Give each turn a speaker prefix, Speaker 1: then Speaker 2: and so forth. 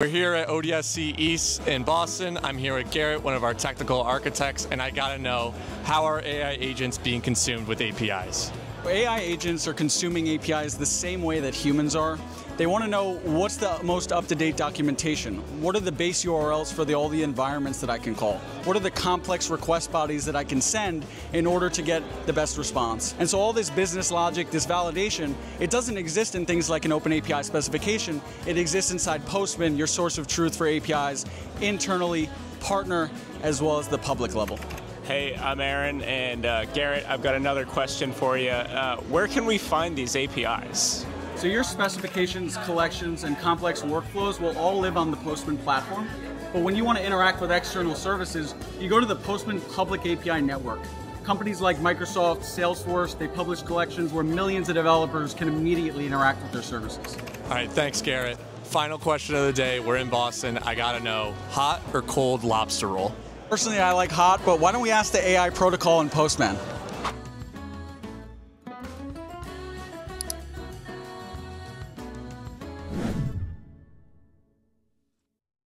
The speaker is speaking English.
Speaker 1: We're here at ODSC East in Boston. I'm here with Garrett, one of our technical architects, and I gotta know how are AI agents being consumed with APIs?
Speaker 2: AI agents are consuming APIs the same way that humans are. They want to know what's the most up-to-date documentation. What are the base URLs for the, all the environments that I can call? What are the complex request bodies that I can send in order to get the best response? And so all this business logic, this validation, it doesn't exist in things like an OpenAPI specification. It exists inside Postman, your source of truth for APIs, internally, partner, as well as the public level.
Speaker 3: Hey, I'm Aaron, and uh, Garrett, I've got another question for you. Uh, where can we find these APIs?
Speaker 2: So your specifications, collections, and complex workflows will all live on the Postman platform. But when you want to interact with external services, you go to the Postman Public API Network. Companies like Microsoft, Salesforce, they publish collections where millions of developers can immediately interact with their services.
Speaker 1: All right, thanks, Garrett. Final question of the day. We're in Boston. I gotta know hot or cold lobster roll?
Speaker 2: Personally, I like hot, but why don't we ask the AI protocol in Postman?